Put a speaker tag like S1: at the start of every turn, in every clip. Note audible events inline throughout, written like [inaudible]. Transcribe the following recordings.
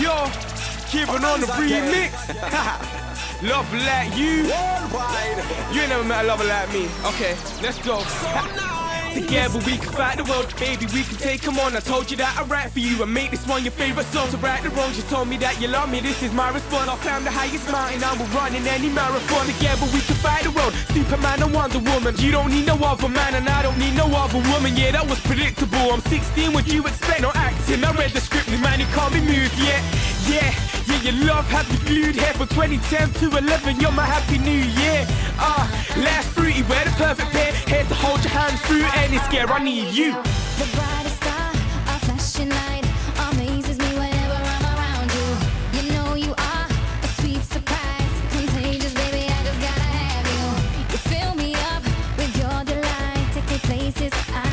S1: Yo, keeping on the remix. [laughs] Love like you. You ain't never met a lover like me. Okay, let's go. Together we can fight the world, baby, we can take them on. I told you that I write for you and make this one your favorite song. To right the wrongs, you told me that you love me, this is my response. I'll climb the highest mountain, I will run in any marathon. Together we can fight the world, Superman and Wonder Woman. You don't need no other man and I don't need no other woman. Yeah, that was predictable, I'm 16, what you expect? No acting, I read the script, man, you can't be moved yet Yeah, yeah, your love has me glued here from 2010 to 11 You're my happy new year. Ah, uh, last fruity, we're the perfect pair. Here to hold your hands through any scare, I need you.
S2: The brightest star, a flashing light Amazes me whenever I'm around you. You know you are a sweet surprise Contagious, baby, I just gotta have you. You fill me up with your delight Take me places I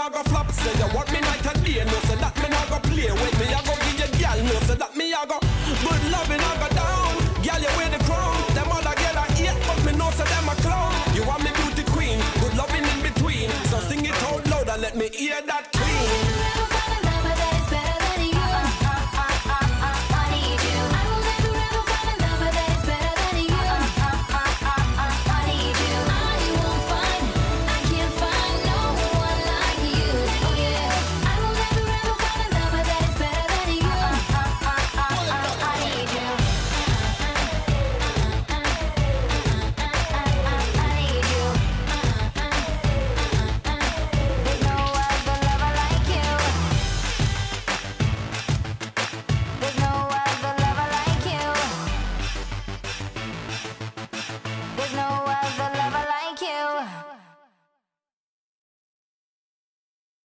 S2: not
S3: go flop. Say you want me night and day. No say that me not go play. Wait me I go give you girl. No say that me I go good loving I go down. Girl you wear the crown. Them other girl I hate, but me know say them a clown. You want me beauty queen, good loving in between. So sing it out loud and let me hear that no